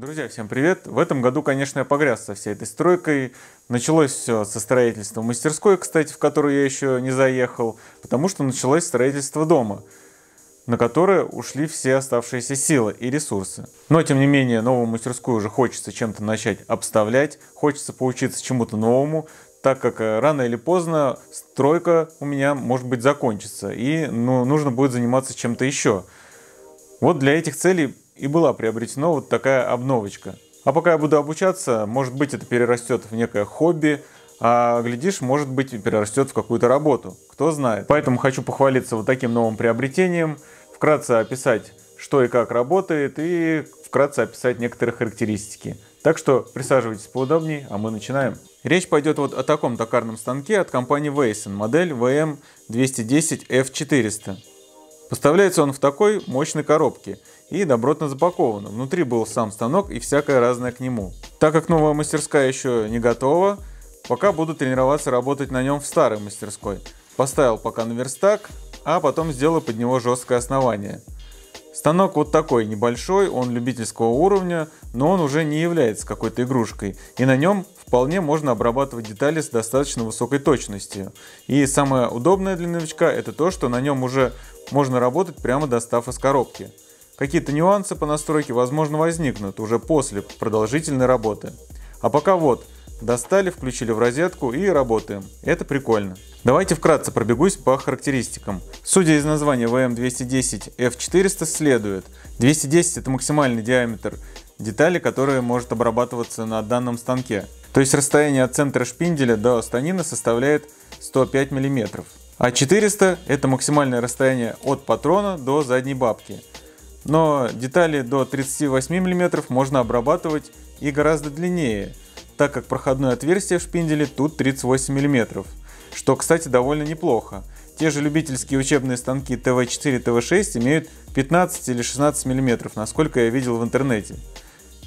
Друзья, всем привет! В этом году, конечно, я погряз со всей этой стройкой. Началось все со строительства мастерской, кстати, в которую я еще не заехал, потому что началось строительство дома, на которое ушли все оставшиеся силы и ресурсы. Но, тем не менее, новую мастерскую уже хочется чем-то начать обставлять, хочется поучиться чему-то новому, так как э, рано или поздно стройка у меня, может быть, закончится, и ну, нужно будет заниматься чем-то еще. Вот для этих целей и была приобретена вот такая обновочка. А пока я буду обучаться, может быть это перерастет в некое хобби, а глядишь, может быть перерастет в какую-то работу. Кто знает. Поэтому хочу похвалиться вот таким новым приобретением, вкратце описать, что и как работает, и вкратце описать некоторые характеристики. Так что присаживайтесь поудобнее, а мы начинаем. Речь пойдет вот о таком токарном станке от компании Weissen, модель VM210F400. Поставляется он в такой мощной коробке и добротно запакован. Внутри был сам станок и всякое разное к нему. Так как новая мастерская еще не готова, пока буду тренироваться работать на нем в старой мастерской. Поставил пока на верстак, а потом сделаю под него жесткое основание. Станок вот такой небольшой, он любительского уровня, но он уже не является какой-то игрушкой. И на нем вполне можно обрабатывать детали с достаточно высокой точностью. И самое удобное для новичка это то, что на нем уже можно работать прямо достав из коробки. Какие-то нюансы по настройке возможно возникнут уже после продолжительной работы. А пока вот, достали, включили в розетку и работаем. Это прикольно. Давайте вкратце пробегусь по характеристикам. Судя из названия VM210F400 следует, 210 это максимальный диаметр детали, которая может обрабатываться на данном станке. То есть расстояние от центра шпинделя до станины составляет 105 мм. А 400 это максимальное расстояние от патрона до задней бабки. Но детали до 38 мм можно обрабатывать и гораздо длиннее, так как проходное отверстие в шпинделе тут 38 мм, что, кстати, довольно неплохо. Те же любительские учебные станки ТВ4 и ТВ6 имеют 15 или 16 мм, насколько я видел в интернете.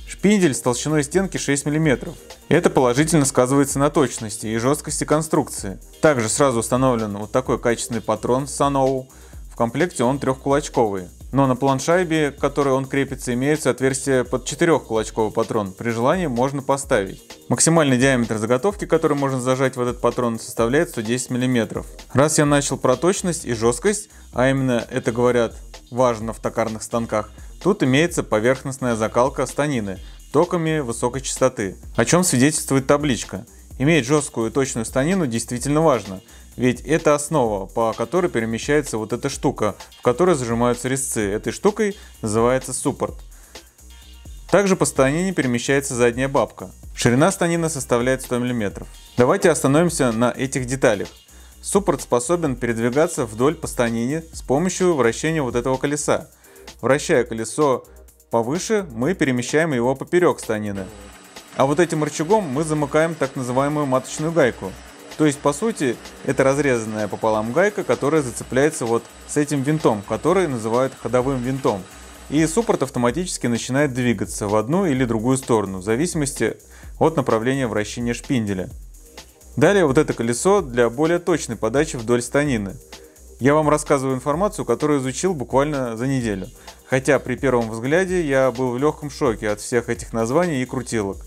Шпиндель с толщиной стенки 6 мм. Это положительно сказывается на точности и жесткости конструкции. Также сразу установлен вот такой качественный патрон Sanow. В комплекте он трехкулачковый. Но на планшайбе, к которой он крепится, имеется отверстие под четырехкулачковый патрон. При желании можно поставить. Максимальный диаметр заготовки, который можно зажать в этот патрон, составляет 110 мм. Раз я начал про точность и жесткость, а именно это говорят важно в токарных станках, Тут имеется поверхностная закалка станины токами высокой частоты, о чем свидетельствует табличка. Иметь жесткую и точную станину действительно важно, ведь это основа, по которой перемещается вот эта штука, в которой зажимаются резцы. Этой штукой называется суппорт. Также по станине перемещается задняя бабка. Ширина станины составляет 100 мм. Давайте остановимся на этих деталях. Суппорт способен передвигаться вдоль по станине с помощью вращения вот этого колеса. Вращая колесо повыше, мы перемещаем его поперек станины. А вот этим рычагом мы замыкаем так называемую маточную гайку. То есть, по сути, это разрезанная пополам гайка, которая зацепляется вот с этим винтом, который называют ходовым винтом. И суппорт автоматически начинает двигаться в одну или другую сторону, в зависимости от направления вращения шпинделя. Далее вот это колесо для более точной подачи вдоль станины. Я вам рассказываю информацию, которую изучил буквально за неделю. Хотя при первом взгляде я был в легком шоке от всех этих названий и крутилок.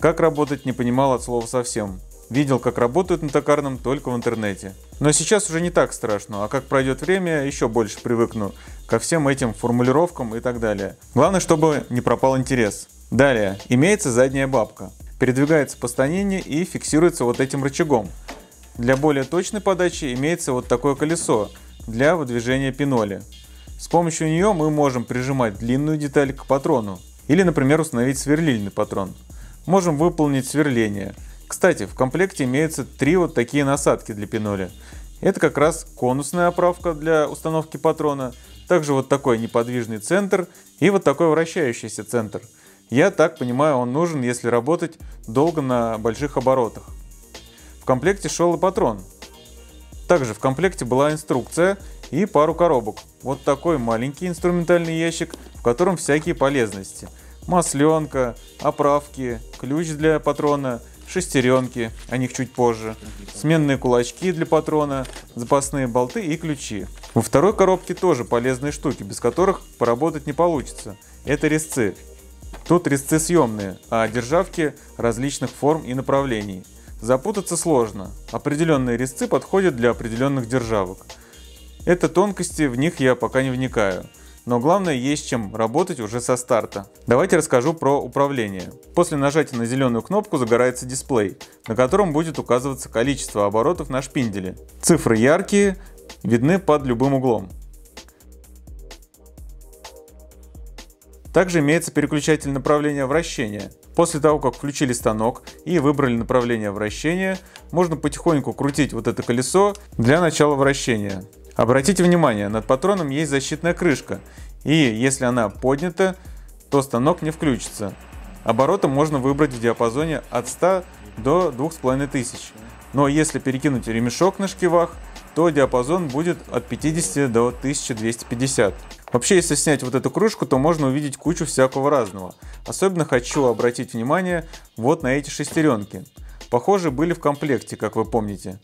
Как работать не понимал от слова совсем. Видел, как работают на токарном только в интернете. Но сейчас уже не так страшно, а как пройдет время, еще больше привыкну ко всем этим формулировкам и так далее. Главное, чтобы не пропал интерес. Далее, имеется задняя бабка. Передвигается по станине и фиксируется вот этим рычагом. Для более точной подачи имеется вот такое колесо для выдвижения пиноли. С помощью нее мы можем прижимать длинную деталь к патрону или, например, установить сверлильный патрон. Можем выполнить сверление. Кстати, в комплекте имеются три вот такие насадки для пиноли. Это как раз конусная оправка для установки патрона, также вот такой неподвижный центр и вот такой вращающийся центр. Я так понимаю, он нужен, если работать долго на больших оборотах. Комплекте шел и патрон. Также в комплекте была инструкция и пару коробок. Вот такой маленький инструментальный ящик, в котором всякие полезности. Масленка, оправки, ключ для патрона, шестеренки, о них чуть позже, сменные кулачки для патрона, запасные болты и ключи. Во второй коробке тоже полезные штуки, без которых поработать не получится. Это резцы. Тут резцы съемные, а державки различных форм и направлений. Запутаться сложно. Определенные резцы подходят для определенных державок. Это тонкости, в них я пока не вникаю. Но главное, есть чем работать уже со старта. Давайте расскажу про управление. После нажатия на зеленую кнопку загорается дисплей, на котором будет указываться количество оборотов на шпинделе. Цифры яркие, видны под любым углом. Также имеется переключатель направления вращения. После того, как включили станок и выбрали направление вращения, можно потихоньку крутить вот это колесо для начала вращения. Обратите внимание, над патроном есть защитная крышка, и если она поднята, то станок не включится. Обороты можно выбрать в диапазоне от 100 до 2500. Но если перекинуть ремешок на шкивах, то диапазон будет от 50 до 1250. Вообще, если снять вот эту крышку, то можно увидеть кучу всякого разного. Особенно хочу обратить внимание вот на эти шестеренки. Похоже, были в комплекте, как вы помните.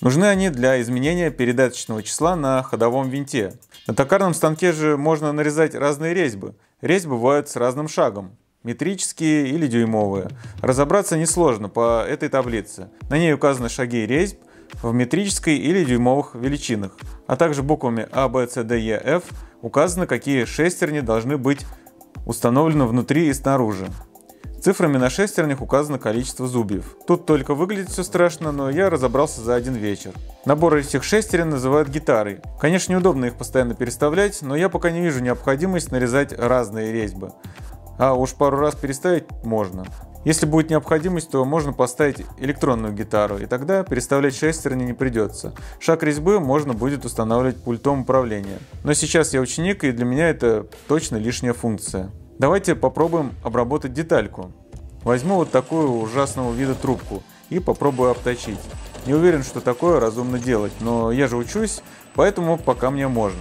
Нужны они для изменения передаточного числа на ходовом винте. На токарном станке же можно нарезать разные резьбы. Резьбы бывают с разным шагом. Метрические или дюймовые. Разобраться несложно по этой таблице. На ней указаны шаги резьб в метрической или дюймовых величинах, а также буквами А, Б, С, Д, Е, Ф указано, какие шестерни должны быть установлены внутри и снаружи. Цифрами на шестернях указано количество зубьев. Тут только выглядит все страшно, но я разобрался за один вечер. Набор этих шестерен называют гитарой. Конечно, неудобно их постоянно переставлять, но я пока не вижу необходимость нарезать разные резьбы. А уж пару раз переставить можно. Если будет необходимость, то можно поставить электронную гитару, и тогда переставлять шестерни не придется. Шаг резьбы можно будет устанавливать пультом управления. Но сейчас я ученик, и для меня это точно лишняя функция. Давайте попробуем обработать детальку. Возьму вот такую ужасного вида трубку и попробую обточить. Не уверен, что такое разумно делать, но я же учусь, поэтому пока мне можно.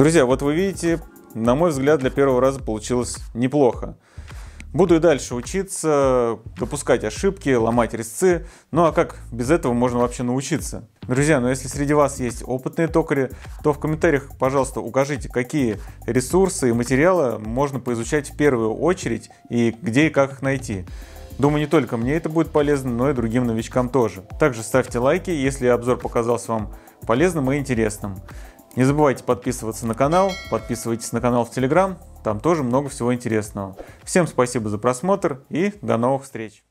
Друзья, вот вы видите, на мой взгляд, для первого раза получилось неплохо. Буду и дальше учиться, допускать ошибки, ломать резцы. Ну а как без этого можно вообще научиться? Друзья, но ну если среди вас есть опытные токари, то в комментариях, пожалуйста, укажите, какие ресурсы и материалы можно поизучать в первую очередь и где и как их найти. Думаю, не только мне это будет полезно, но и другим новичкам тоже. Также ставьте лайки, если обзор показался вам полезным и интересным. Не забывайте подписываться на канал, подписывайтесь на канал в Телеграм, там тоже много всего интересного. Всем спасибо за просмотр и до новых встреч!